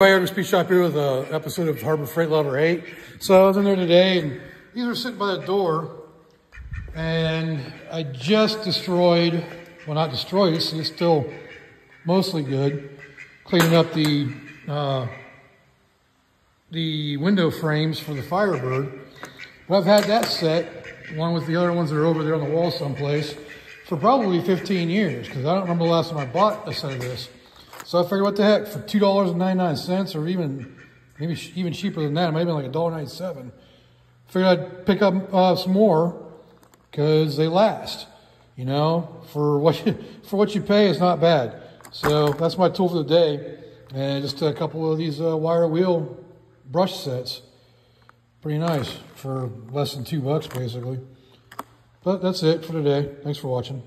Hey, I'm Speed Shop here with an episode of Harbor Freight Love or Hate. So I was in there today and these were sitting by the door and I just destroyed, well not destroyed, it's, it's still mostly good, cleaning up the, uh, the window frames for the Firebird. But I've had that set, along with the other ones that are over there on the wall someplace, for probably 15 years because I don't remember the last time I bought a set of this. So I figured, what the heck, for $2.99 or even maybe even cheaper than that, it might have been like $1.97. Figured I'd pick up uh, some more because they last. You know, for what you, for what you pay is not bad. So that's my tool for the day. And just a couple of these uh, wire wheel brush sets. Pretty nice for less than two bucks, basically. But that's it for today. Thanks for watching.